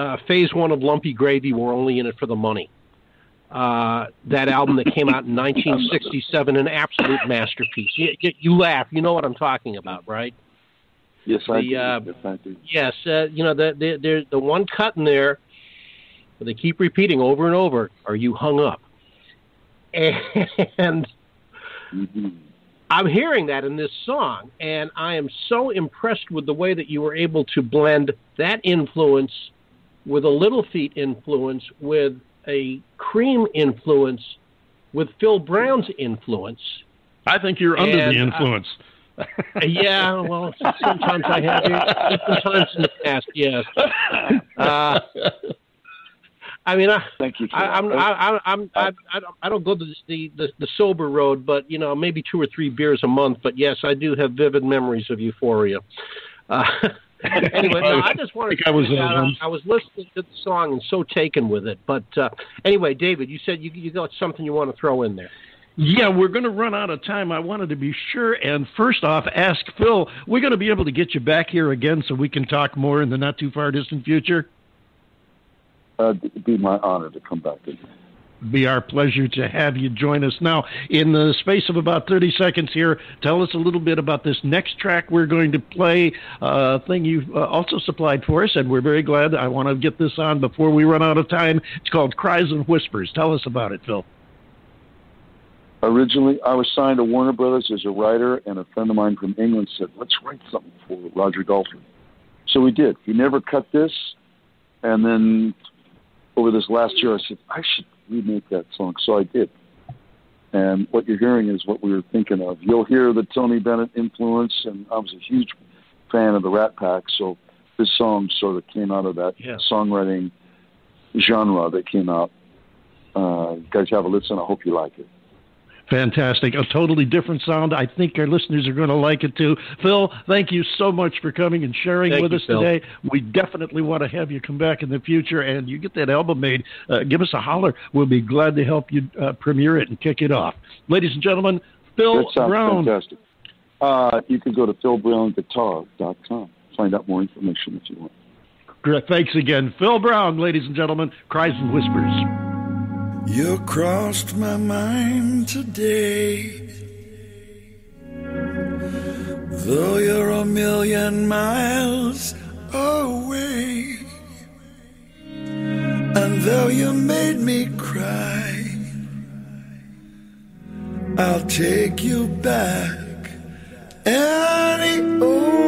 uh, Phase One of Lumpy Gravy were only in it for the money. Uh, that album that came out in 1967, an absolute masterpiece. You, you, laugh, you know what I'm talking about, right? Yes, I the, do. Uh, yes, I do. Yes, uh, you know the the the, the one cut in there. They keep repeating over and over. Are you hung up? And mm-hmm. I'm hearing that in this song, and I am so impressed with the way that you were able to blend that influence with a Little Feat influence, with a Cream influence, with Phil Brown's influence. I think you're under And, the influence. yeah, well, sometimes I have. Different times in the past, yes. Uh, I mean, I, Thank you. For I, that. I'm, I, I, I'm, I, I don't, I don't go the, the the the sober road, but you know, maybe two or three beers a month. But yes, I do have vivid memories of Euphoria. Uh, anyway, no, I just wanted think I was, to. uh, I. I was listening to the song and so taken with it. But uh, anyway, David, you said you you got something you want to throw in there. Yeah, we're going to run out of time. I wanted to be sure. And first off, ask Phil, we're going to be able to get you back here again so we can talk more in the not too far distant future. uh, it'd be my honor to come back again. Be our pleasure to have you join us. Now, in the space of about 30 seconds here, tell us a little bit about this next track we're going to play, uh, thing you uh, also supplied for us, and we're very glad. I want to get this on before we run out of time. It's called Cries and Whispers. Tell us about it, Phil. Originally, I was signed to Warner Brothers as a writer, and a friend of mine from England said, "Let's write something for Roger Daltrey." So we did. He never cut this, and then over this last year, I said, "I should remake that song." So I did. And what you're hearing is what we were thinking of. You'll hear the Tony Bennett influence, and I was a huge fan of the Rat Pack, so this song sort of came out of that Yeah. songwriting genre that came out. Uh, you guys have a listen. I hope you like it. Fantastic. A totally different sound. I think our listeners are going to like it too. Phil, thank you so much for coming and sharing Thank with you, us Phil. today. We definitely want to have you come back in the future and you get that album made. Uh, give us a holler. We'll be glad to help you uh, premiere it and kick it off. Ladies and gentlemen, Phil That sounds Brown. fantastic. Uh, you can go to philbrownguitar.com. Find out more information if you want. Great. Thanks again. Phil Brown, ladies and gentlemen, Cries and Whispers. You crossed my mind today. Though you're a million miles away. And though you made me cry, I'll take you back any old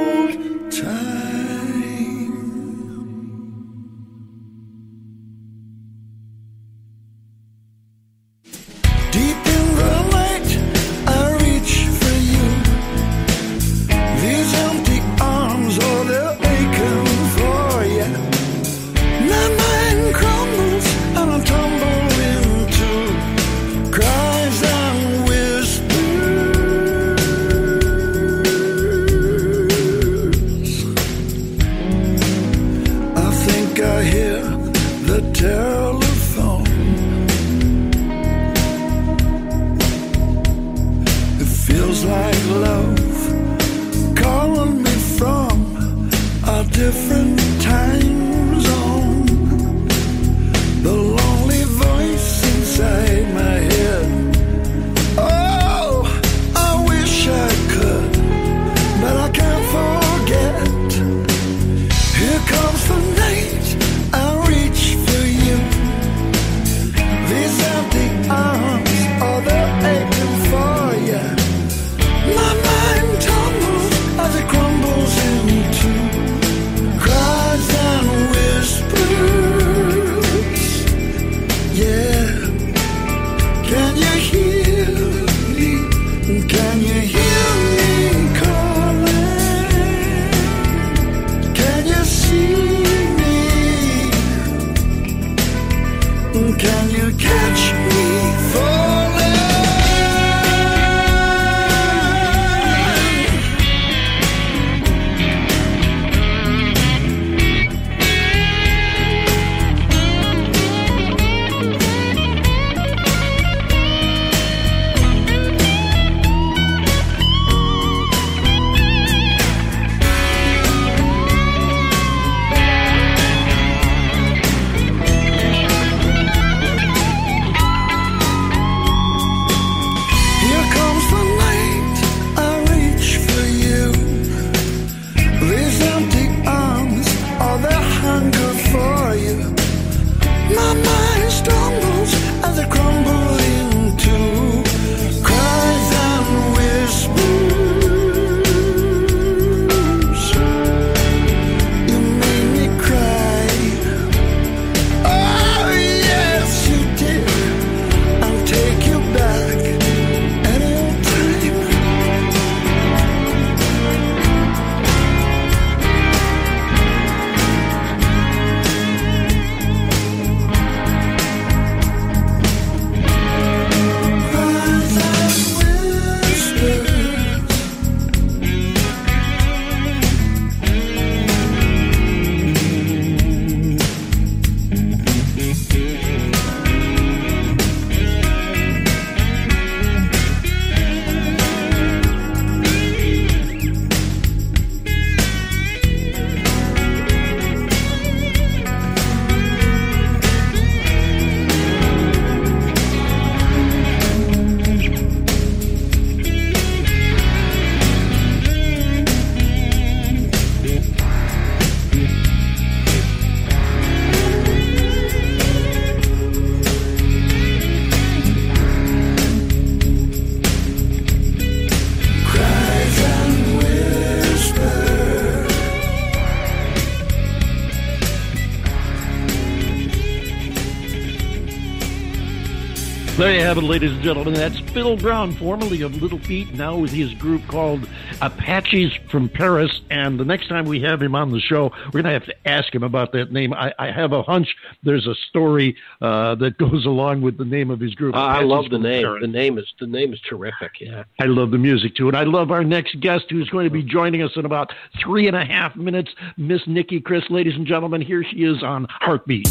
There you have it, ladies and gentlemen. That's Phil Brown, formerly of Little Feat, now with his group called Apaches from Paris. And the next time we have him on the show, we're going to have to ask him about that name. I, I have a hunch there's a story uh, that goes along with the name of his group. Uh, I love the name. Paris. The name is the name is terrific. Yeah. I love the music too. And I love our next guest who's going to be joining us in about three and a half minutes, Miss Nikki Chris. Ladies and gentlemen, here she is on Heartbeat.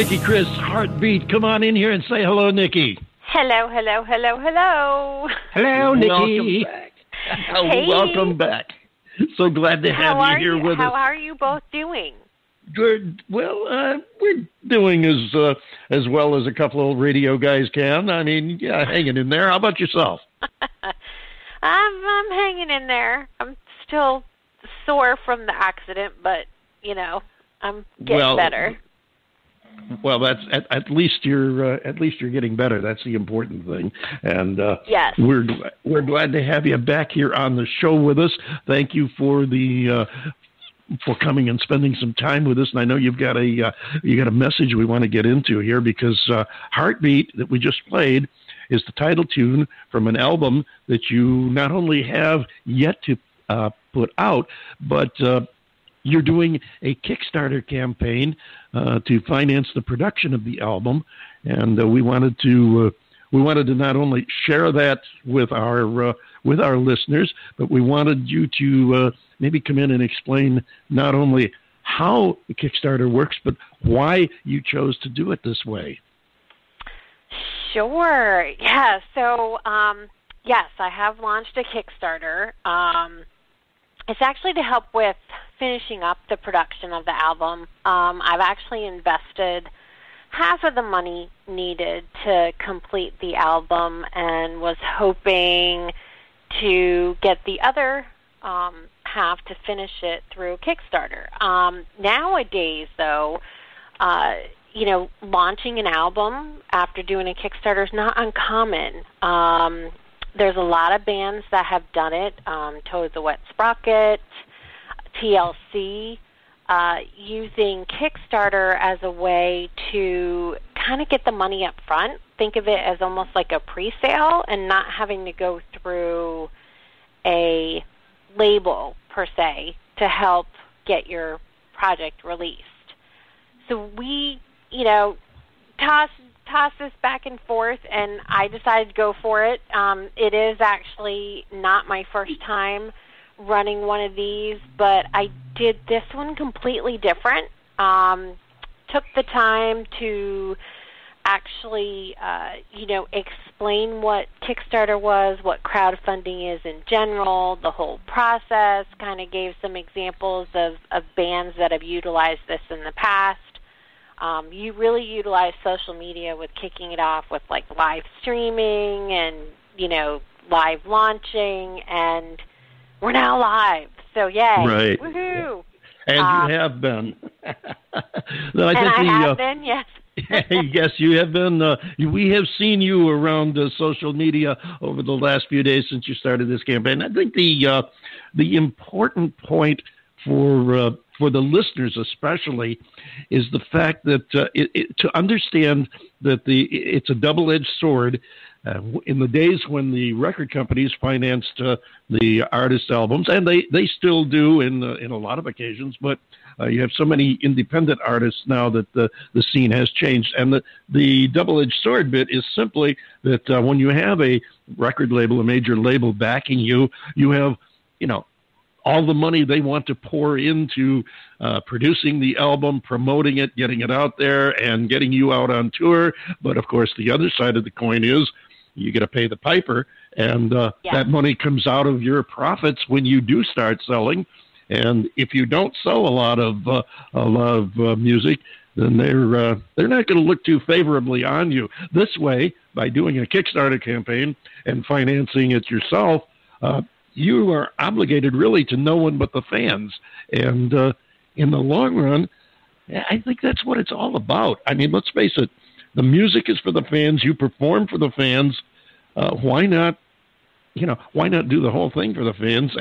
Nikki Chris, Heartbeat. Come on in here and say hello, Nikki. Hello, hello, hello, hello. Hello, Nikki. Welcome back. Hey. Welcome back. So glad to have How are you here you? with How us. are you both doing? Good. Well, uh, we're doing as uh, as well as a couple of radio guys can. I mean, yeah, hanging in there. How about yourself? I'm I'm hanging in there. I'm still sore from the accident, but you know, I'm getting Well, better. Well, that's at, at least you're uh, at least you're getting better. That's the important thing. And uh, Yes. we're we're glad to have you back here on the show with us. Thank you for the. Uh, for coming and spending some time with us, and I know you've got a uh, you got a message we want to get into here because uh, "Heartbeat" that we just played is the title tune from an album that you not only have yet to uh, put out, but uh, you're doing a Kickstarter campaign uh, to finance the production of the album, and uh, we wanted to uh, we wanted to not only share that with our uh, with our listeners, but we wanted you to uh, maybe come in and explain not only how the Kickstarter works, but why you chose to do it this way. Sure. Yeah. So, um, yes, I have launched a Kickstarter. Um, it's actually to help with finishing up the production of the album. Um, I've actually invested half of the money needed to complete the album and was hoping to get the other um, half to finish it through Kickstarter. Um, nowadays, though, uh, you know, launching an album after doing a Kickstarter is not uncommon. Um, there's a lot of bands that have done it. Um, the Wet Sprocket, TLC, uh, using Kickstarter as a way to kind of get the money up front. Think of it as almost like a pre-sale, and not having to go through a label per se to help get your project released. So we, you know, toss toss this back and forth, and I decided to go for it. Um, it is actually not my first time running one of these, but I did this one completely different. Um, took the time to actually, uh, you know, explain what Kickstarter was, what crowdfunding is in general, the whole process. Kind of gave some examples of, of bands that have utilized this in the past. Um, you really utilize social media with kicking it off with like live streaming and you know live launching, and we're now live. So yay! Right. Woohoo! And Um, you have been. no, I and I the, have uh, been yes. yes, you have been. Uh, we have seen you around uh, social media over the last few days since you started this campaign. I think the uh, the important point for uh, for the listeners, especially, is the fact that uh, it, it, to understand that the it's a double edged sword. Uh, in the days when the record companies financed uh, the artist albums, and they, they still do in uh, in a lot of occasions, but uh, you have so many independent artists now that the, the scene has changed. And the, the double edged sword bit is simply that when you have a record label, a major label backing you, you have, you know, all the money they want to pour into uh, producing the album, promoting it, getting it out there, and getting you out on tour. But of course, the other side of the coin is you got to pay the piper, and uh, Yeah. that money comes out of your profits when you do start selling. And if you don't sell a lot of uh, a lot of uh, music, then they're uh, they're not going to look too favorably on you. This way, by doing a Kickstarter campaign and financing it yourself, uh, you are obligated really to no one but the fans. And uh, in the long run, I think that's what it's all about. I mean, let's face it, the music is for the fans. You perform for the fans. Uh, why not? You know, why not do the whole thing for the fans